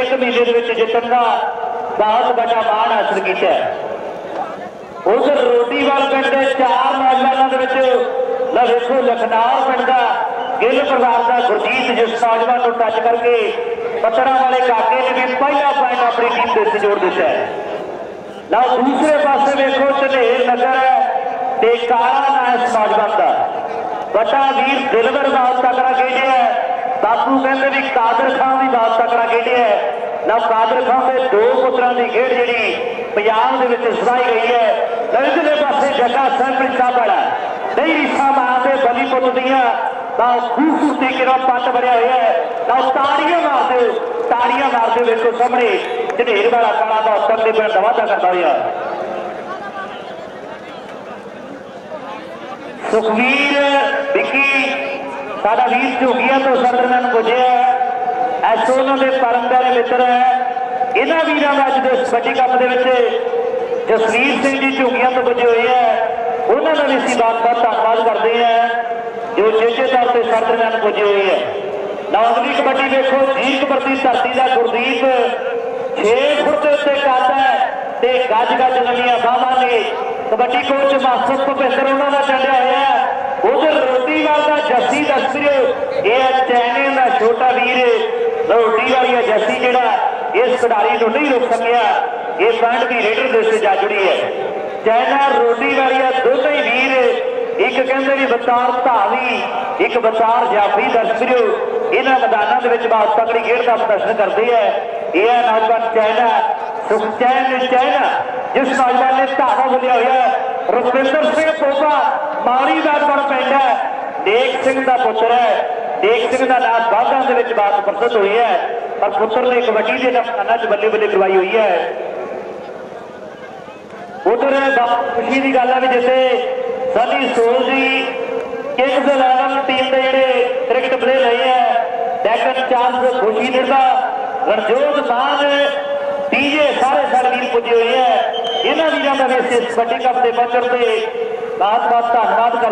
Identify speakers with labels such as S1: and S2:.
S1: ਇੱਕ ਮਹੀਨੇ ਦੇ ਵਿੱਚ ਜਿੱਤਣ ਦਾ ਬਹੁਤ ਵੱਡਾ ਮਾਣ ਹਾਸਲ ਕੀਤਾ ਹੈ ਉਧਰ ਰੋਟੀਵਾਲ ਪਿੰਡ ਦੇ ਚਾਰ ਨੌਜਵਾਨਾਂ ਦੇ ਵਿੱਚ ਲੈ ਵੇਖੋ ਲਖਨੌਰ ਪਿੰਡ ਦਾ ਗਿੱਲ ਪਰਿਵਾਰ ਦਾ ਗੁਰਜੀਤ ਜਿਸ ਨੌਜਵਾਨ ਨੂੰ ਟੱਚ ਕਰਕੇ ਪੱਤਰਾਂ ਵਾਲੇ ਕਾਕੇ ਨੇ ਵੀ ਪਹਿਲਾ ਪੁਆਇੰਟ ਆਪਣੀ ਟੀਮ ਦੇ ਵਿੱਚ ਜੋੜ ਦਿੱਤਾ ਹੈ ਲਓ ਦੂਸਰੇ ਪਾਸੇ ਵੇਖੋ ਝਨੇਰ ਨਗਰ ਤੇ ਕਾਲਾ ਨਾ ਇਸ ਨੌਜਵਾਨ ਦਾ ਵੱਡਾ ਵੀਰ ਦਿਲਵਰ ਬਹੁਤ ਤਕੜਾ ਖੇਡਿਆ ਹੈ। ਬਾਪੂ ਕਹਿੰਦੇ ਵੀ ਕਾਦਰ ਖਾਨ ਵੀ ਬਹੁਤ ਤਕੜਾ ਖੇਡਿਆ ਹੈ। ਨਾ ਕਾਦਰ ਖਾਨ ਦੇ ਦੋ ਪੁੱਤਰਾਂ ਦੀ ਖੇਡ ਜਿਹੜੀ ਪੰਜਾਬ ਦੇ ਵਿੱਚ ਸੁਣਾਈ ਗਈ ਹੈ ਦਰਜਲੇ ਪਾਸੇ ਜੱਗਾ ਸੈਂਪਲ ਸਾਹਿਬ ਵਾਲਾ ਨਹੀਂ ਰਿਸ਼ਾ ਮਾਂ ਦੇ ਬਲੀ ਪੁੱਤ ਦੀਆਂ ਤਾਂ ਖੂਬਸੂਰਤੀ ਕਿਰਾ ਪੱਟ ਭਰਿਆ ਹੋਇਆ ਹੈ ਤਾਂ ਤਾੜੀਆਂ ਮਾਰਦੇ ਤਾੜੀਆਂ ਮਾਰਦੇ ਵੇਖੋ ਸਾਹਮਣੇ ਝਨੇਰ ਵਾਲਾ ਕਾਲਾ ਦਾ ਉੱਤਰ ਦੇ ਪਿੰਡ ਵਾਧਾ ਕਰਦਾ ਹੋਇਆ ਸੁਖਵੀਰ ਵਿੱਕੀ ਸਾਡਾ ਵੀਰ ਝੁਗੀਆਂ ਤੋਂ ਸਰਦਰਮਨ ਪੁੱਜਿਆ ਐਸ ਉਹਨਾਂ ਦੇ ਪਰਮ ਮਿੱਤਰ ਹੈ। ਇਹਨਾਂ ਵੀਰਾਂ ਦਾ ਅੱਜ ਦੇ ਕਬੱਡੀ ਕੱਪ ਦੇ ਵਿੱਚ ਜਸਵੀਰ ਸਿੰਘ ਜੀ ਝੁਗੀਆਂ ਤੋਂ ਪੁੱਜੇ ਹੋਏ ਹੈ। ਉਹਨਾਂ ਦਾ ਵੀ ਅਸੀਂ ਬਹੁਤ ਧੰਨਵਾਦ ਕਰਦੇ ਹਾਂ, ਜੋ ਚੇਚੇ ਤੌਰ ਤੇ ਸਰਦਰਮਨ ਪੁੱਜੇ ਹੋਏ ਹੈ। ਨੌਜਵਾਨੀ ਕਬੱਡੀ ਵੇਖੋ, ਜੀਤ ਪ੍ਰਤੀ ਧਰਤੀ ਦਾ ਗੁਰਦੀਪ। 6 ਫੁੱਟ ਦੇ ਉੱਤੇ ਕੱਦ ਹੈ ਤੇ ਗੱਜ ਗੱਜ ਨਵੀਆਂ ਬਾਹਾਂ ਨੇ। ਕਬੱਡੀ ਕੋਚ ਮਾਸਟਰ ਭੁਪਿੰਦਰ ਉਹਨਾਂ ਦਾ ਚੱਲਿਆ ਹੋਇਆ ਹੈ। ਉਧਰ ਰੋਟੀਵਾਲ ਦਾ ਜੱਸੀ ਦਸਤਰੀਓ ਇਹ ਚੈਨੇ ਦਾ ਛੋਟਾ ਵੀਰ ਰੋਟੀ ਵਾਲੀ ਜੱਸੀ ਜਿਹੜਾ, ਇਸ ਖਿਡਾਰੀ ਨੂੰ ਨਹੀਂ ਰੋਕ ਸਕਿਆ। ਇਹ ਪੁਆਇੰਟ ਵੀ ਰੇਡਰ ਦੇ ਉੱਤੇ ਜਾ ਜੁੜੀ ਹੈ। ਚੈਨਾ ਰੋਟੀ ਵਾਲੀ ਹੈ ਹੀ ਵੀਰ, ਇੱਕ ਕਹਿੰਦੇ ਵੀ ਬਤਾਰ ਧਾਵੀ, ਇੱਕ ਬਤਾਰ ਜਾਫੀ ਦਸਤਰੀਓ ਇਹਨਾਂ ਮੈਦਾਨਾਂ ਦੇ ਵਿੱਚ ਬਹੁਤ ਤਕੜੀ ਖੇਡ ਦਾ ਪ੍ਰਦਰਸ਼ਨ ਕਰਦੇ ਹੈ ਇਹ ਹੈ ਨੌਜਵਾਨ ਚੈਨਾ ਸੁਖਚੈਨ ਚੈਨਾ ਜਿਸ ਨੌਜਵਾਨ ਨੇ ਧਾਵਾ ਬੋਲਿਆ ਹੋਇਆ। ਰੁਪਿੰਦਰ ਸਿੰਘ ਪੋਪਾ ਮਾਰੀ ਦਾ ਬਣ ਪੈਂਦਾ। ਦੇਖ ਸਿੰਘ ਦਾ ਪੁੱਤਰ ਹੈ ਦੇਖ ਸਿੰਘ ਦਾ ਨਾਮ ਬਾਗਾਂ ਦੇ ਵਿੱਚ ਬਾਤ ਪ੍ਰਸਿੱਧ ਹੋਈ ਹੈ ਪਰ ਪੁੱਤਰ ਨੇ ਕਬੱਡੀ ਦੇ ਮੈਦਾਨਾਂ 'ਚ ਬੱਲੇ ਬੱਲੇ ਕਰਵਾਈ ਹੋਈ ਹੈ ਉਧਰ ਖੁਸ਼ੀ ਦੀ ਗੱਲ ਹੈ ਵੀ ਜਿੱਥੇ ਸਾਡੀ ਸੋਲ ਜੀ ਕਿੰਗਸ 11 ਟੀਮ ਦੇ ਜਿਹੜੇ ਕ੍ਰਿਕਟ ਪਲੇਅਰ ਰਹੇ ਹੈ ਡੈਕਨ ਚਾਂਸ ਖੁਸ਼ੀ ਦਿੰਦਾ ਰਣਜੋਤ ਮਾਨ ਡੀਜੇ ਸਾਰੇ ਸਾਰੇ ਵੀਰ ਪੁੱਜੇ ਹੋਏ ਹੈ ਇਹਨਾਂ ਵੀਰਾਂ ਦਾ ਵੀ ਇਸ ਕਬੱਡੀ ਕੱਪ ਦੇ ਪਹੁੰਚਣ ਤੇ ਬਹੁਤ ਬਹੁਤ ਧੰਨਵਾਦ ਕਰਦੇ